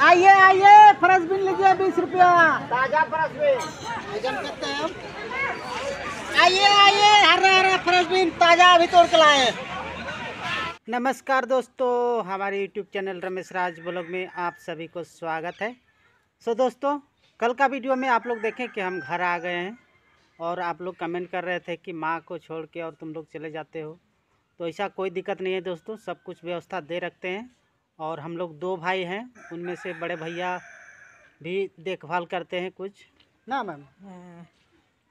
आइए आइए फरस बिन लीजिए बीस रुपया। ताज़ा फरस बिन। करते हैं आइए आइए हरे हरे फरस बिन ताज़ा अभी तोड़ के लाए। नमस्कार दोस्तों हमारे YouTube channel Ramesh Raj blog में आप सभी को स्वागत है। सो दोस्तों कल का वीडियो में आप लोग देखें कि हम घर आ गए हैं और आप लोग कमेंट कर रहे थे कि माँ को छोड़ के और तुम लोग चले जाते हो। तो ऐसा कोई दिक्कत नहीं है दोस्तों सब कुछ व्यवस्था दे रखते हैं। और हम लोग दो भाई हैं उनमें से बड़े भैया भी देखभाल करते हैं कुछ। ना मैम?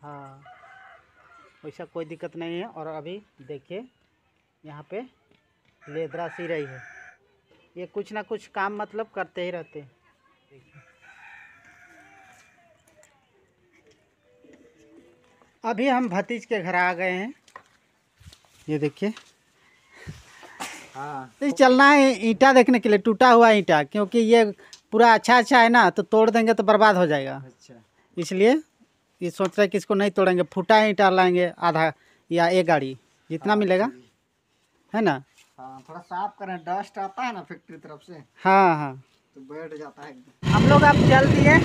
हाँ। वैसा कोई दिक्कत नहीं है और अभी देखिए यहाँ पे लेदरा सी रही है। ये कुछ ना कुछ काम मतलब करते ही रहते हैं। अभी हम भतीज के घर आ गए हैं। ये देखिए। हाँ। तो चलना है ईंटा देखने के लिए टूटा हुआ ईंटा क्योंकि ये पूरा अच्छा अच्छा है ना तो तोड़ देंगे तो बर्बाद हो जाएगा। अच्छा। इसलिए ये सोच रहे हैं कि इसको नहीं तोड़ेंगे फूटा ईंटा लाएँगे आधा या एक गाड़ी जितना मिलेगा। है ना? हाँ थोड़ा साफ़ करें डस्ट आता है ना फैक्ट्री तरफ़ से? हाँ हाँ। तो बैठ जाता है हम लोग अब चल दिए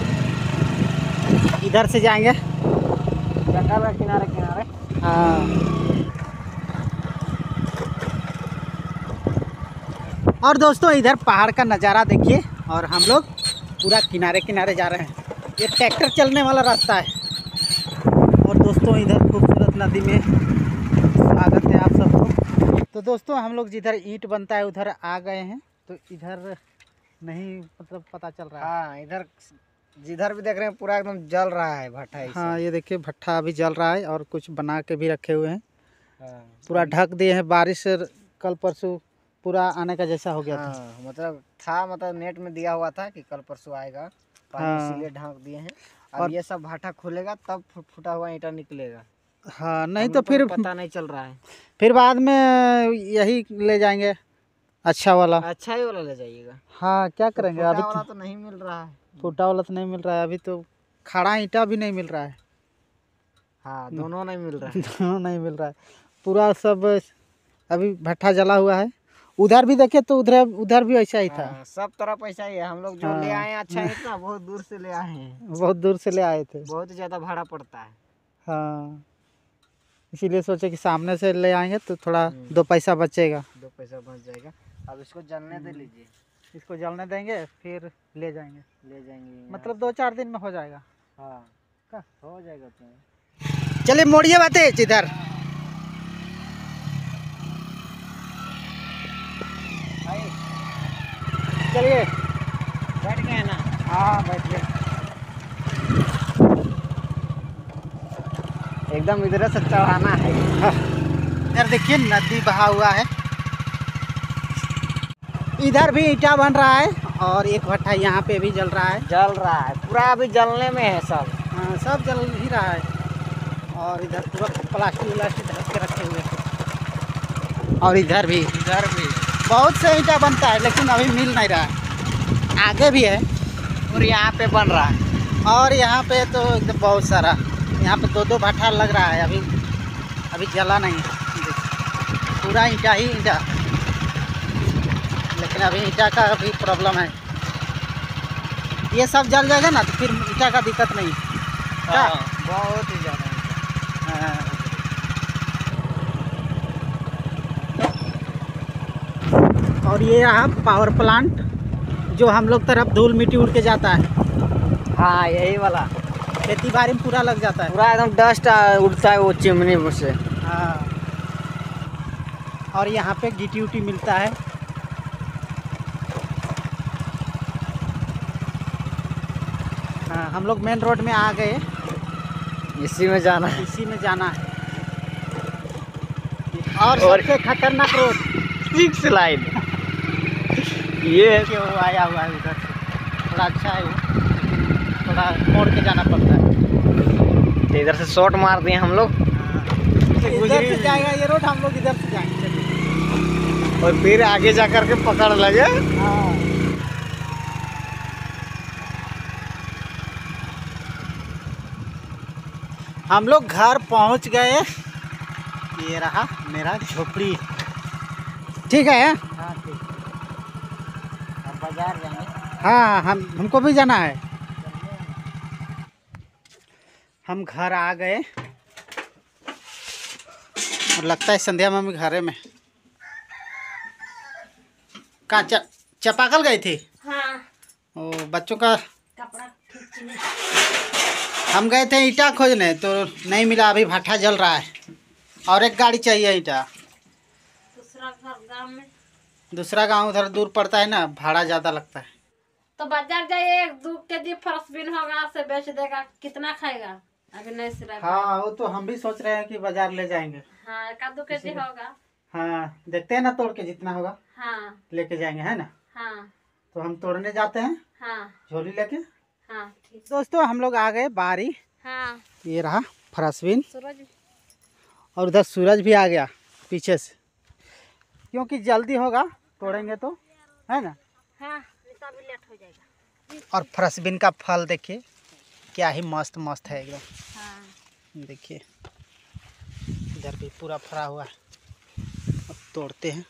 इधर से जाएँगे। जंगल के किनारे किनारे हाँ। और दोस्तों इधर पहाड़ का नज़ारा देखिए और हम लोग पूरा किनारे किनारे जा रहे हैं। ये ट्रैक्टर चलने वाला रास्ता है। और दोस्तों इधर खूबसूरत नदी में स्वागत है आप सबको। तो दोस्तों हम लोग जिधर ईंट बनता है उधर आ गए हैं। तो इधर नहीं मतलब पता चल रहा है। हाँ इधर जिधर भी देख रहे हैं पूरा एकदम जल रहा है भट्टा हाँ ये देखिए भट्टा अभी जल रहा है और कुछ बना के भी रखे हुए हैं। हाँ। पूरा ढक दिए हैं बारिश कल परसों पूरा आने का जैसा हो गया हाँ, था मतलब था मतलब नेट में दिया हुआ था कि कल परसों आएगा। पानी हाँ। इसीलिए ढांक दिए हैं। अब और- ये सब भाटा खुलेगा तब फूटा हुआ ईटा निकलेगा। हाँ नहीं तो फिर पता नहीं चल रहा है। फिर बाद में यही ले जाएँगे अच्छा वाला। अच्छा ही वाला ले जाइएगा। हाँ क्या करेंगे? अभी वाला तो तो नहीं मिल रहा है। फूटा वाला तो नहीं मिल रहा है अभी तो खड़ा ईटा भी नहीं मिल रहा है। हाँ दोनों नहीं मिल रहा है। दोनों नहीं मिल रहा है। पूरा सब अभी भट्ठा जला हुआ है। उधर भी देखे तो उधर उधर भी ऐसा ही था। हाँ, सब तरफ़ ऐसा ही है। हम लोग जो ले हाँ। आए हैं अच्छा है इतना बहुत दूर से ले आए हैं। बहुत दूर से ले आए थे। बहुत ज़्यादा भाड़ा पड़ता है। हाँ। इसीलिए सोचे कि सामने से ले आएँगे तो थोड़ा हम्म। दो पैसा बचेगा। दो पैसा बच जाएगा। अब इसको जलने दे लीजिए। इसको जलने देंगे फिर ले जाएँगे। ले जाएँगे। मतलब दो चार दिन में हो जाएगा। हाँ। हो जाएगा तो। चलिए मोड़िए बातें इधर। चलिए। बैठ गए ना? हाँ बैठिए एकदम इधर से चढ़ाना है। इधर देखिए नदी बहा हुआ है। इधर भी ईटा बन रहा है। और एक भट्ठा यहाँ पे भी जल रहा है। जल रहा है पूरा अभी जलने में है सब। हाँ, सब जल ही रहा है। और इधर पूरा प्लास्टिक व्लास्टिक ढक के रखे हुए हैं। और इधर भी। इधर भी। बहुत से ईंटा बनता है लेकिन अभी मिल नहीं रहा है। आगे भी है और यहाँ पे बन रहा है। और यहाँ पे तो एकदम बहुत सारा यहाँ पे दो दो भट्ठा लग रहा है अभी अभी जला नहीं है। पूरा ईंटा ही ईंटा। लेकिन अभी ईंटा का भी प्रॉब्लम है। ये सब जल जाएगा ना तो फिर ईंटा का दिक्कत नहीं? हाँ, बहुत ही ज़्यादा और ये रहा पावर प्लांट जो हम लोग तरफ़ धूल मिट्टी उड़ के जाता है। हाँ यही वाला। खेती बाड़ी में पूरा लग जाता है। पूरा एकदम डस्ट उड़ता है वो चिमनी से। हाँ। और यहाँ पे गिटी उटी मिलता है। हाँ हम लोग मेन रोड में आ गए। इसी में जाना है। इसी में जाना है। और और- सबसे खतरनाक रोड सिक्स लाइन ये के वो आया हुआ है उधर से। थोड़ा अच्छा है वो। थोड़ा मोड़ के जाना पड़ता है। इधर से शॉट मार दिए हम लोग। इधर से जाएगा ये रोड हम लोग इधर से जाएँगे। और फिर आगे जा कर के पकड़ लगे। हाँ। हम लोग घर पहुँच गए। ये रहा मेरा झोपड़ी। ठीक है? हाँ ठीक बाज़ार जाएँगे हाँ हम हमको भी जाना है। हम घर आ गए। और लगता है संध्या मम्मी घरे में। कहाँ च- चपाकल गई थी? हाँ। ओ बच्चों का कपड़ा हम गए थे ईटा खोजने तो नहीं मिला अभी भट्ठा जल रहा है। और एक गाड़ी चाहिए ईटा। दूसरा घर गाँव में दूसरा गाँव उधर दूर पड़ता है ना भाड़ा ज़्यादा लगता है। तो बाज़ार जाइए एक दो के जी फरस बिन होगा से बेच देगा कितना खाएगा? अभी नहीं सिरा हाँ। वो तो हम भी सोच रहे हैं कि बाज़ार ले जाएँगे। हाँ एक दो के जी होगा। हाँ देखते हैं ना तोड़ के जितना होगा। हाँ। लेके जाएँगे है ना? हाँ। तो हम तोड़ने जाते हैं हाँ। झोली लेके। हाँ ठीक। दोस्तों हम लोग आ गए बारी। हाँ। ये रहा फरसबिन सूरज। और उधर सूरज भी आ गया पीछे से। क्योंकि जल्दी होगा तोड़ेंगे तो। है ना? हाँ। भी लेट हो जाएगा और फरसबिन का फल देखिए क्या ही मस्त मस्त है एकदम। हाँ। देखिए इधर भी पूरा फरा हुआ है। अब तोड़ते हैं।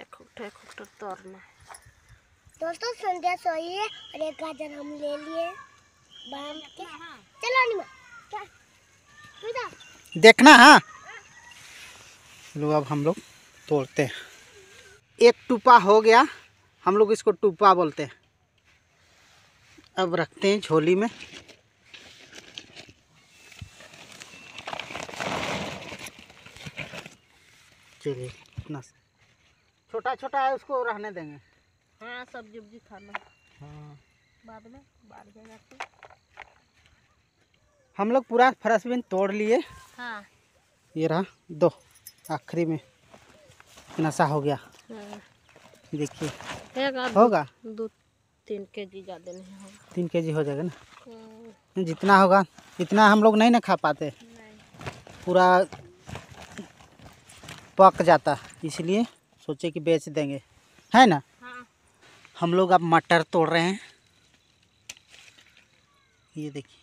एक उठे एक उठे तोड़ना दोस्तों संध्या सोई है और एक गाजर हम ले लिए बाँध के। चलो तू देखना हाँ। लो अब हम लोग तोड़ते हैं। एक टूपा हो गया हम लोग इसको टूपा बोलते हैं। अब रखते हैं झोली में। चलिए इतना। छोटा छोटा है उसको रहने देंगे। हाँ सब्ज़ी उब्जी खाना। हाँ। बाद में तो हम लोग पूरा फरसबिन तोड़ लिए। हाँ। ये रहा दो। आखिरी में नशा हो गया। हाँ। देखिए। होगा? दो तीन के जी ज़्यादा नहीं होगा। तीन के जी हो जाएगा ना? हम्म, जितना होगा इतना हम लोग नहीं ना खा पाते। पूरा पक जाता। इसलिए सोचे कि बेच देंगे। है ना? हाँ। हम लोग अब मटर तोड़ रहे हैं। ये देखिए।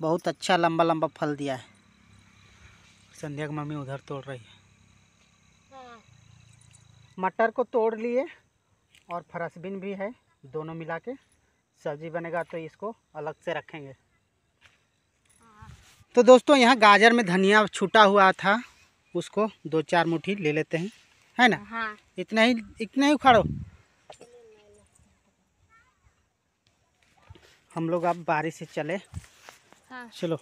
बहुत अच्छा लंबा लंबा फल दिया है। संध्या की मम्मी उधर तोड़ रही है। हाँ। मटर को तोड़ लिए और फरसबिन भी है दोनों मिला के। सब्ज़ी बनेगा तो इसको अलग से रखेंगे। तो दोस्तों यहाँ गाजर में धनिया छूटा हुआ था उसको दो चार मुट्ठी ले लेते हैं। है ना? हाँ। इतना ही इतना ही उखाड़ो। हम लोग अब बारिश से चले। हाँ। चलो।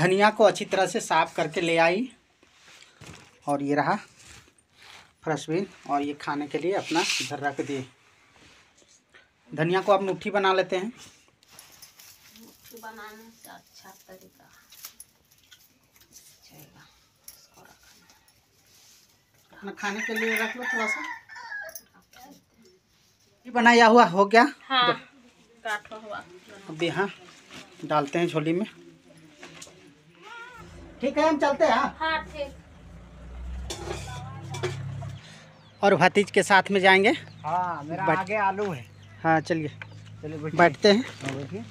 धनिया को अच्छी तरह से साफ़ करके ले आई। और ये रहा फ्रेशबीन और ये खाने के लिए अपना इधर रख दिए। धनिया को आप मुट्ठी बना लेते हैं। बनाने से अच्छा तरीका। खाने के लिए रख लो थोड़ा सा। ये बनाया हुआ हो गया। हाँ हुआ। अब यहाँ डालते हैं झोली में। ठीक है हम चलते हैं हाँ। हाँ ठीक। और भतीज के साथ में जाएँगे? हाँ मेरा बट- आगे आलू है। हाँ चलिए। चलिए बैठते हैं। हाँ,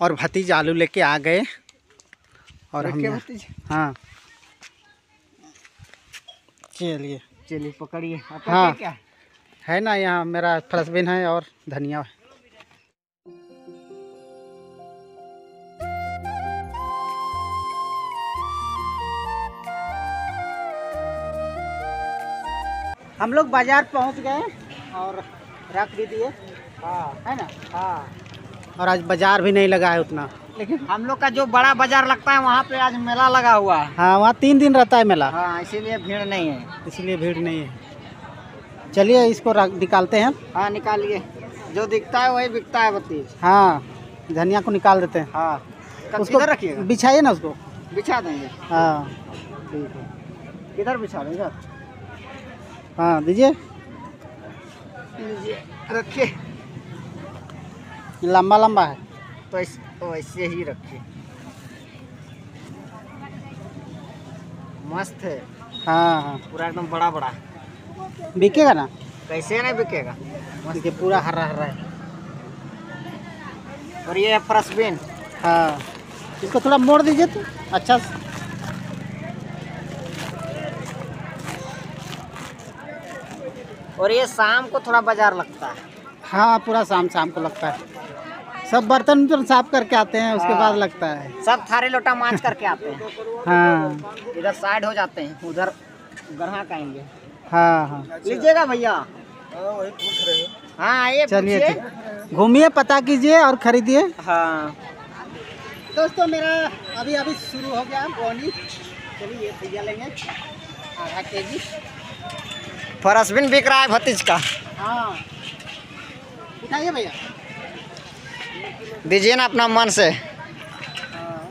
और भतीज आलू लेके आ गए। और हम हाँ। चलिए। चलिए पकड़िए। हाँ। क्या क्या? है ना यहाँ मेरा फ्रसबिन है और धनिया है। हम लोग बाज़ार पहुँच गए और रख भी दिए। हाँ। है ना? हाँ। और आज बाज़ार भी नहीं लगा है उतना। लेकिन हम लोग का जो बड़ा बाज़ार लगता है वहाँ पे आज मेला लगा हुआ है। हाँ वहाँ तीन दिन रहता है मेला। हाँ इसीलिए भीड़ नहीं है। इसलिए भीड़ नहीं है। चलिए इसको निकालते हैं हाँ निकालिए। जो दिखता है वही बिकता है बत्तीस हाँ धनिया को निकाल देते हैं। हाँ। उसको रखिएगा। बिछाइए ना उसको। बिछा देंगे। हाँ। ठीक है। किधर बिछा देंगे? हाँ दीजिए। रखिए। लंबा लंबा है। तो इस वैसे ही रखिए। मस्त है। हाँ हाँ। पूरा एकदम बड़ा बड़ा बिकेगा ना? कैसे नहीं बिकेगा? देखिए पूरा हरा हरा है। और ये है फ्रसबीन हाँ। इसको थोड़ा मोड़ दीजिए तो अच्छा और ये शाम को थोड़ा बाज़ार लगता है। हाँ पूरा शाम शाम को लगता है। सब बर्तन उर्तन साफ़ करके आते हैं उसके बाद लगता है। सब थारे लोटा मांझ करके आते हैं। हाँ। इधर साइड हो जाते हैं उधर ग्राहक आएँगे हाँ हाँ। लीजिएगा भैया। हाँ आइए चलिए घूमिए पता कीजिए और खरीदिए। हाँ। दोस्तों मेरा अभी अभी शुरू हो गया बोनी चलिए ये भैया लेंगे आधा के जी फरसबिन बिक रहा है भतीज का। हाँ। भैया। दीजिए ना अपना मन से। हाँ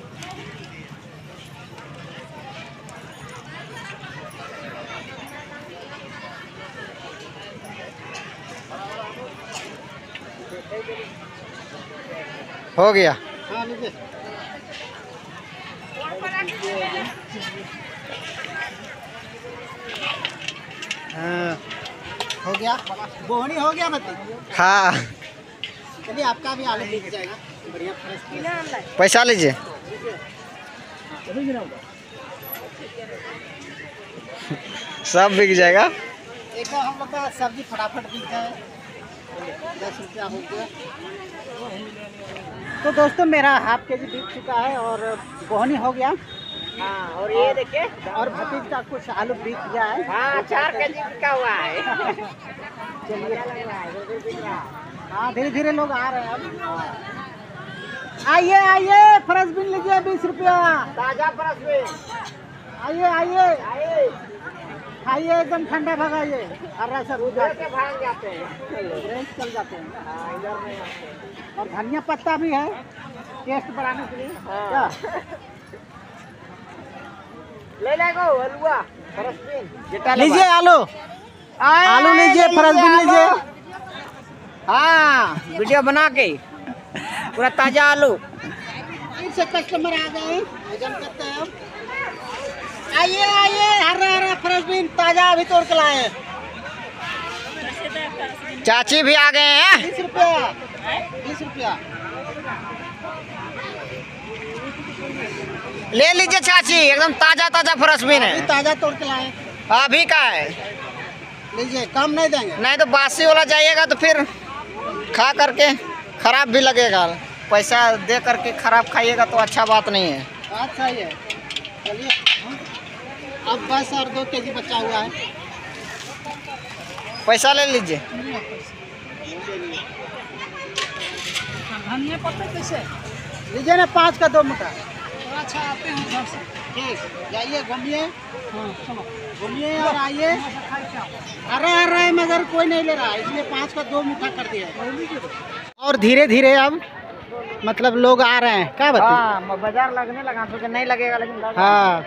हो गया हाँ लीजिए हाँ, हो गया। बोहनी हो गया मतलब हाँ। चलिए आपका भी आलू बिक जाएगा। बढ़िया फ्रेश फ्रेश पैसा लीजिए। सब बिक जाएगा। एक हम लोग का सब्ज़ी फटाफट बिक जाए। दस रुपया हो गया। तो दोस्तों मेरा हाफ़ के जी बिक चुका है और बोहनी हो गया। हाँ और ये देखिए। और भतीज का कुछ आलू बिक गया है। हाँ चार के जी बिका हुआ है। हाँ धीरे धीरे लोग आ रहे हैं अब। आइए आइए फ्रेश बिन लीजिए बीस रुपया। ताज़ा फरसबिन आइए आइए। खाइए एकदम ठंडा भगाइए। हरा सब उधर के भाग जाते हैं। चल जाते हैं। हाँ इधर नहीं आते और धनिया पत्ता भी है। टेस्ट बढ़ाने के लिए। क्या? ले लेगो हलवा। फरसबिन लीजिए आलू। आलू लीजिए फ्रेशबिन लीजिए। हाँ वीडियो बना के। पूरा ताज़ा आलू। से कस्टमर आ गए। आइए आइए हरा हरा फ्रेशबिन ताज़ा अभी तोड़ के लाए चाची भी आ गए हैं। बीस रुपया। बीस रुपया। ले लीजिए चाची एकदम ताज़ा ताज़ा फरसबिन अभी है ताज़ा तोड़ के लाए अभी का है। लीजिए कम नहीं देंगे? नहीं तो बासी वाला जाइएगा तो फिर खा करके खराब भी लगेगा। पैसा दे करके खराब खाइएगा तो अच्छा बात नहीं है। बात सही है। चलिए अब बस और दो के जी बचा हुआ है। पैसा ले लीजिए। धनिया पत्ता कैसे लीजिए ना पाँच का दो मुठा अच्छा आते हैं घर से। ठीक जाइए घूमिए। घूमिए और आइए। अरे अरे मगर कोई नहीं ले रहा इसलिए पाँच का दो मुठा कर दिया। और धीरे धीरे अब मतलब लोग आ रहे हैं क्या बताएँ हाँ? बाज़ार लगने लगा तो नहीं लगेगा लेकिन लगा। हाँ।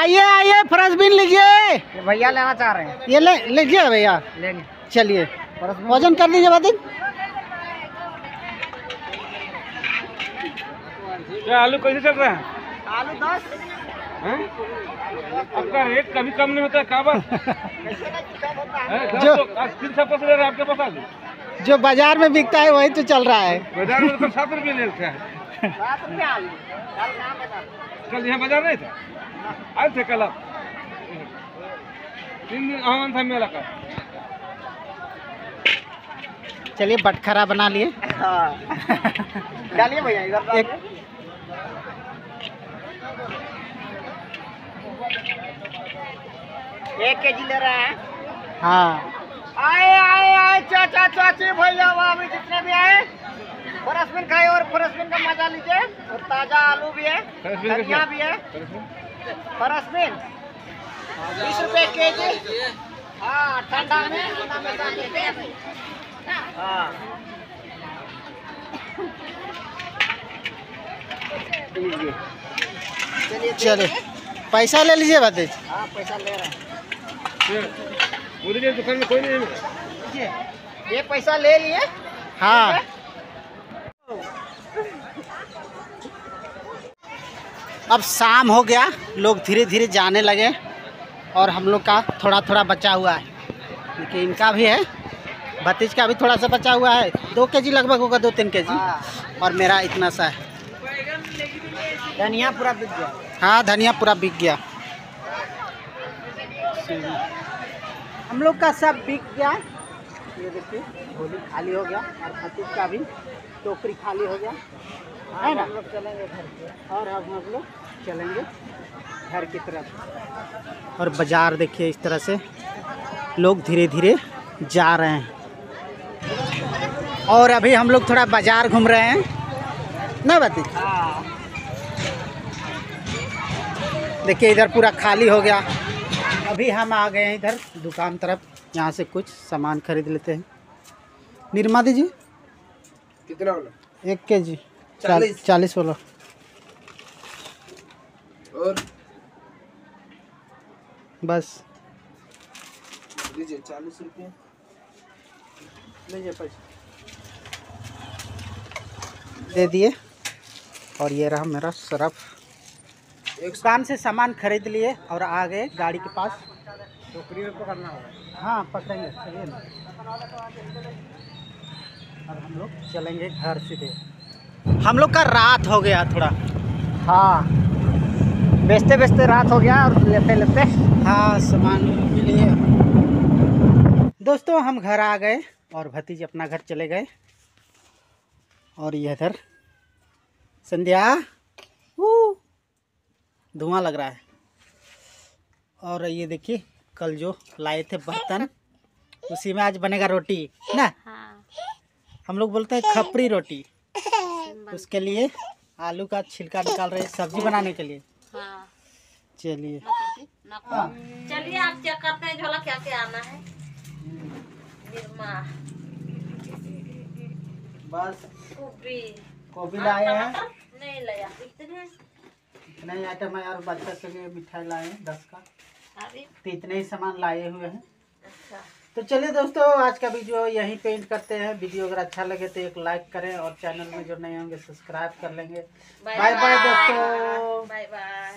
आइए आइए फ्रेशबिन लीजिए। भैया लेना चाह रहे हैं। ये ले लीजिए भैया। लेंगे। चलिए। वज़न कर दीजिए बादिन आलू कैसे चल रहा है? आलू दस। आपका रेट कभी कम नहीं होता है बात जो- तीन सौ पचास रहे आपके पास आलू जो बाज़ार में बिकता है वही तो चल रहा है। बाज़ार में तो सात रुपये ले रखा है। सात रुपये आलू। कल कहाँ बाज़ार? कल यहाँ बाज़ार नहीं था? आए थे कल आप। तीन दिन आह्वान था मेला का। चलिए बटखरा बना लिए। हाँ। डालिए भैया इधर एक एक के जी ले रहा है? हाँ। आए आए आए चाचा चाची भैया भाभी जितने भी आए फरसबिन खाए और फरसबिन का मज़ा लीजिए और ताज़ा आलू भी है धनिया भी है। फरसबिन? बीस रुपए के जी हाँ ठंडा में। हाँ। चलिए चलिए। पैसा ले लीजिए बातेज हाँ पैसा ले रहे हैं। दुकान में कोई नहीं है। ये पैसा ले लिए। हाँ। अब शाम हो गया लोग धीरे धीरे जाने लगे और हम लोग का थोड़ा थोड़ा बचा हुआ है। क्योंकि इनका भी है भतीज का भी थोड़ा सा बचा हुआ है। दो के जी लगभग होगा दो तीन के जी हाँ। और मेरा इतना सा है। धनिया पूरा बिक गया। हाँ धनिया पूरा बिक गया। हम लोग का सब बिक गया। ये देखिए झोली खाली हो गया और भतीज का भी टोकरी खाली हो गया। है ना? हम लोग चलेंगे घर और अब हम लोग चलेंगे घर की तरफ़। और बाज़ार देखिए इस तरह से। लोग धीरे धीरे जा रहे हैं। और अभी हम लोग थोड़ा बाज़ार घूम रहे हैं। ना बाती देखिए इधर पूरा खाली हो गया। अभी हम आ गए हैं इधर दुकान तरफ़। यहाँ से कुछ सामान खरीद लेते हैं। निरमा दीजिए कितना वाला? एक के जी चालीस। चालीस वाला। और? बस। चालीस रुपये। लीजिए पैसा। दे दिए। और ये रहा मेरा सरफ। दुकान से सामान खरीद लिए और आ गए गाड़ी के पास। में पकड़ना होगा? हाँ पकड़ेंगे चलिए ना। अब हम लोग चलेंगे घर सीधे। हम लोग का रात हो गया थोड़ा। हाँ। बेचते बेचते रात हो गया और लेते लेते हाँ सामान भी लिए दोस्तों हम घर आ गए और भतीज अपना घर चले गए। और ये इधर संध्या। धुआँ लग रहा है। और ये देखिए कल जो लाए थे बर्तन उसी में आज बनेगा रोटी ना? हाँ हम लोग बोलते हैं खपरी रोटी। उसके लिए आलू का छिलका निकाल रहे हैं सब्ज़ी बनाने के लिए। हाँ। चलिए चलिए आप चेक करते हैं? झोला क्या क्या आना है? निरमा। बस। गोभी। गोभी लाए हैं। नहीं लाया। इतने इतना ही आइटम है और बच्चा के लिए मिठाई लाए हैं दस का। तो इतने ही सामान लाए हुए हैं। अच्छा। तो चलिए दोस्तों आज का वीडियो यहीं पेंट एंड करते हैं। वीडियो अगर अच्छा लगे तो एक लाइक करें और चैनल में जो नए होंगे सब्सक्राइब कर लेंगे। बाय बाय दोस्तों। Bye bye